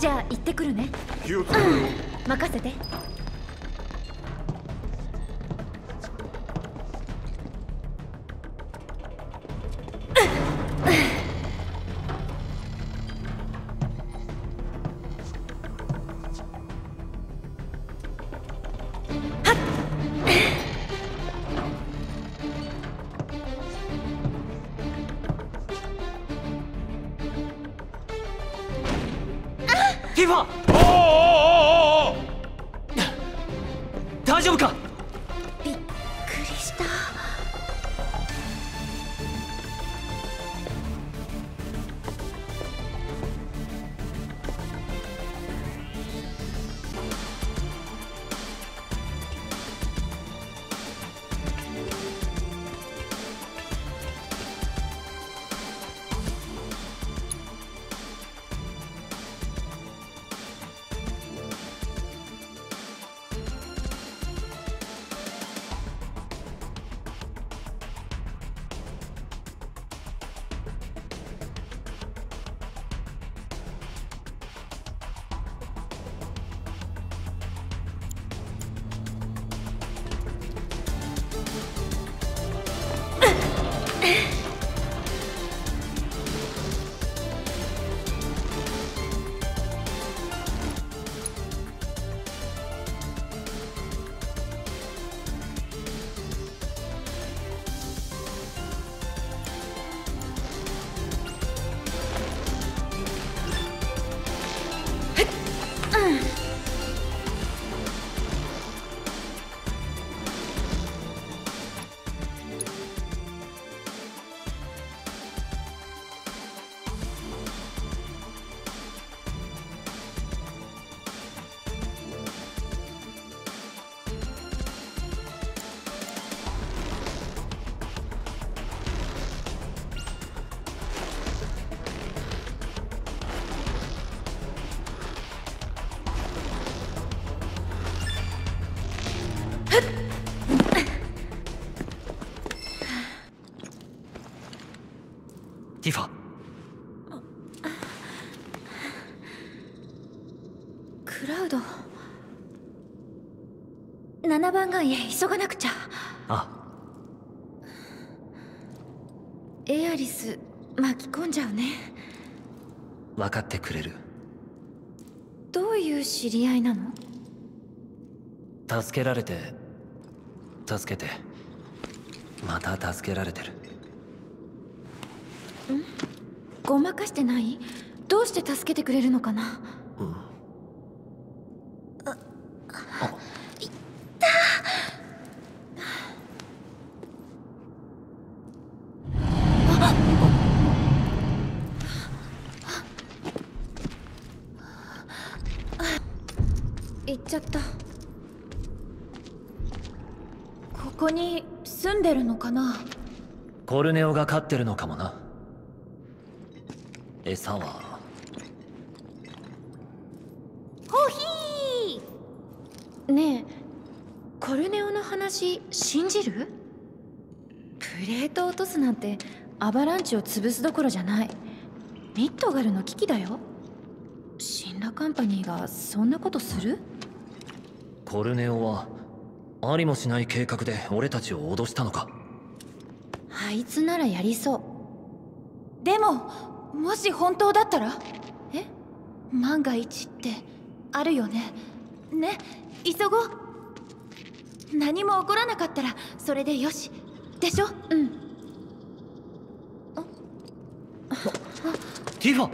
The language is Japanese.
じゃあ行ってくるね。気をつけろよ。任せてティファおーおーおーおー。大丈夫か？ティファ。クラウド。7番街へ急がなくちゃ。あ。エアリス巻き込んじゃうね。分かってくれる。どういう知り合いなの？助けられて助けて。また助けられてるごまかしてない？どうして助けてくれるのかな？うん。行っちゃった。ここに住んでるのかな？コルネオが飼ってるのかもな餌は？コーヒー！ねえコルネオの話信じる？プレート落とすなんてアバランチを潰すどころじゃない。ミッドガルの危機だよ。シンラカンパニーがそんなことする？コルネオはありもしない計画で俺たちを脅したのか？あいつならやりそう。でももし本当だったら？え？万が一ってあるよね。ね？急ごう。何も起こらなかったらそれでよし。でしょ？うん。ティファ